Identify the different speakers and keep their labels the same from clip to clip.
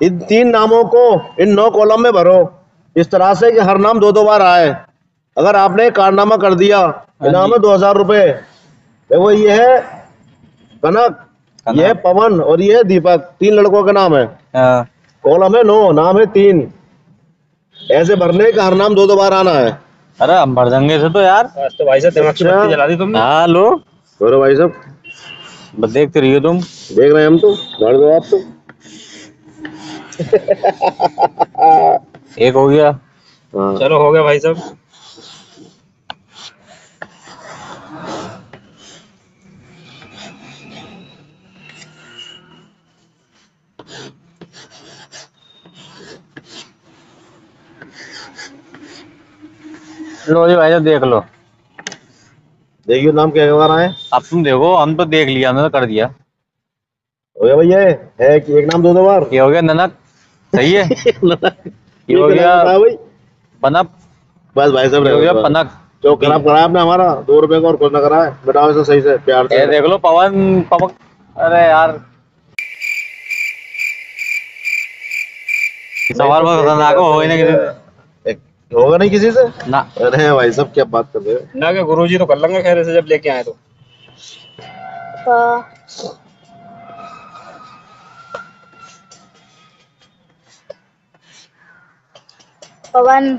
Speaker 1: इन तीन नामों को इन नौ कॉलम में भरो। इस तरह से कि हर नाम दो दो बार आए। अगर आपने कारनामा कर दिया इनाम है दो हज़ार रुपए। देखो ये है कनक ये है पवन और ये है दीपक। तीन लड़कों के नाम है।
Speaker 2: हाँ,
Speaker 1: कॉलम है नो नाम है तीन। ऐसे भरने का हर नाम दो दो बार आना है।
Speaker 2: अरे हम भर देंगे इसे तो यार।
Speaker 3: आज तो भाई साहब दिमाग की
Speaker 1: अच्छा।
Speaker 3: जला दी तुमने।
Speaker 2: हाँ लो।
Speaker 1: भाई साहब।
Speaker 2: बस देखते रहिए तुम।
Speaker 1: देख रहे हैं हम तो। भर दो आप तो।
Speaker 2: एक हो गया।
Speaker 1: हाँ।
Speaker 3: चलो हो गया भाई साहब।
Speaker 2: लो जी भाई देख लो।
Speaker 1: देखियो नाम क्या बार आए।
Speaker 2: अब तुम देखो हम तो देख लिया हमने तो कर दिया।
Speaker 1: हो गया भैया है कि एक नाम दो दो बार?
Speaker 2: क्या हो गया ननक सही है?
Speaker 1: ये
Speaker 2: हो गया। पनप।
Speaker 1: बस भाई साहब
Speaker 2: हो गया पनक
Speaker 1: जो खराब कराया आपने हमारा दो रुपए का और कुछ ना कराया बताओ इसे सही से प्यार से।
Speaker 2: देख लो पवन पवक अरे यार। सवाल बहुत खतरनाक हो ही ना किसी
Speaker 1: होगा नहीं किसी से?
Speaker 2: ना।
Speaker 1: अरे भाई साहब क्या बात कर रहे हो?
Speaker 3: ना के गुरुजी तो कर लेंगे खैर से जब लेके आए तो
Speaker 4: पवन।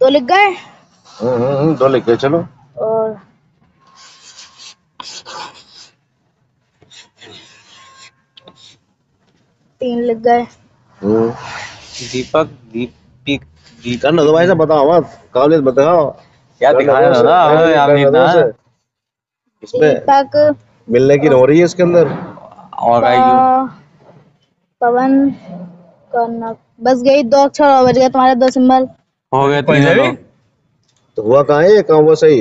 Speaker 4: दो लिख गए?
Speaker 1: हम्म, हम्म, हम्म, दो लिख के चलो।
Speaker 4: और तीन लिख गए।
Speaker 1: दीपक
Speaker 2: दीपक दीपिक दीप
Speaker 1: करना दो भाई साहब बताओ मत काबिलियत बताओ।
Speaker 2: क्या दिखाया
Speaker 1: करना
Speaker 2: दादा हमें
Speaker 1: करना
Speaker 2: था
Speaker 1: उसे। इसमें
Speaker 4: दीपक।
Speaker 1: मिलने की हो रही है इसके अंदर।
Speaker 2: और?
Speaker 4: पवन कनक। बस गई दो अक्षर और बच गए तुम्हारे दो सिंबल।
Speaker 2: हो गए तीनों
Speaker 1: तो हुआ कहाँ है ये कहाँ हुआ सही।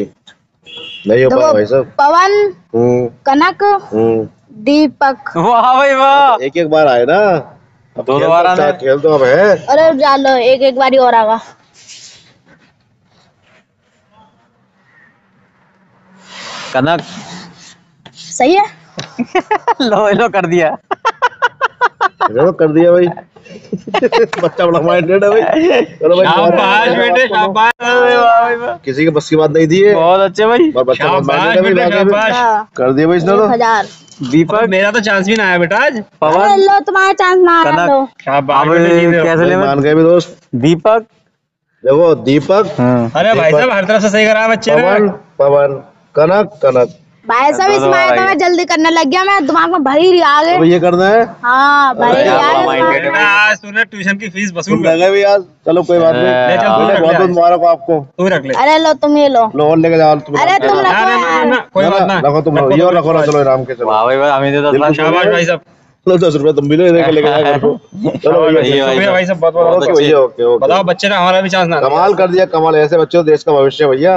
Speaker 1: नहीं हो पाया भाई साहब।
Speaker 4: पवन
Speaker 1: हम्म।
Speaker 4: कनक
Speaker 1: हम्म।
Speaker 4: दीपक।
Speaker 2: वाह भाई वाह।
Speaker 1: एक एक बार आए ना।
Speaker 2: दो दो बार
Speaker 1: तो-
Speaker 2: आने।
Speaker 1: खेल तो अब है।
Speaker 4: अरे जालो एक एक बारी और आगा
Speaker 2: कनक।
Speaker 4: सही है?
Speaker 2: लो लो कर दिया।
Speaker 1: चलो कर दिया भाई। बच्चा बड़ा माइंडेड है भाई। चलो भाई
Speaker 3: शाबाश बेटे शाबाश
Speaker 2: अरे वाह भाई वाह
Speaker 1: किसी के बस की बात नहीं थी ये।
Speaker 2: बहुत अच्छे भाई।
Speaker 1: और बच्चा बहुत
Speaker 3: शाबाश
Speaker 1: माइंडेड है
Speaker 3: बेटे
Speaker 1: भाई
Speaker 3: शाबाश।
Speaker 1: कर दिया भाई इसने तो।
Speaker 4: हज़ार।
Speaker 2: दीपक
Speaker 3: मेरा तो चांस भी ना आया बेटा आज।
Speaker 2: पवन।
Speaker 4: लो तुम्हारा चांस ना आया
Speaker 2: कनक।
Speaker 4: लो।
Speaker 3: शाबाश।
Speaker 2: कैसे ले
Speaker 1: मान गए भी दोस्त।
Speaker 2: दीपक।
Speaker 1: देखो दीपक।
Speaker 2: हाँ।
Speaker 3: अरे भाई साहब हर तरफ़ से सही करा बच्चे ने।
Speaker 1: पवन पवन कनक कनक।
Speaker 4: भाई साहब इस
Speaker 2: दो दो
Speaker 4: मायने
Speaker 2: बार
Speaker 4: में जल्दी करने लग गया मैं दिमाग में भरी रही आगे
Speaker 1: अब ये करना है।
Speaker 4: हाँ भरी में।
Speaker 3: आज तूने ट्यूशन की फ़ीस वसूल कर
Speaker 1: गए भी आज चलो कोई बात नहीं।
Speaker 3: ले चल, तू
Speaker 1: बहुत बहुत मुबारक हो आपको।
Speaker 3: तू रख ले।
Speaker 4: अरे लो तुम ये लो।
Speaker 1: लो और लेके जाओ तुम
Speaker 4: अरे तुम रखो
Speaker 3: ना ना ना कोई बात ना।
Speaker 1: रखो तुम ये और रखो ना चलो इनाम के चलो।
Speaker 2: वाह भाई हमें दे दस
Speaker 1: बिल्कुल
Speaker 3: शाबाश भाई साहब।
Speaker 1: लो दस रुपए तुम भी ले लेके लेके चलो भैया
Speaker 2: भाई,
Speaker 3: साहब बहुत बहुत
Speaker 1: ओके भैया ओके ओके।
Speaker 3: बताओ बच्चे ने हमारा भी चांस ना
Speaker 1: कमाल कर दिया कमाल। ऐसे बच्चों देश का भविष्य भैया।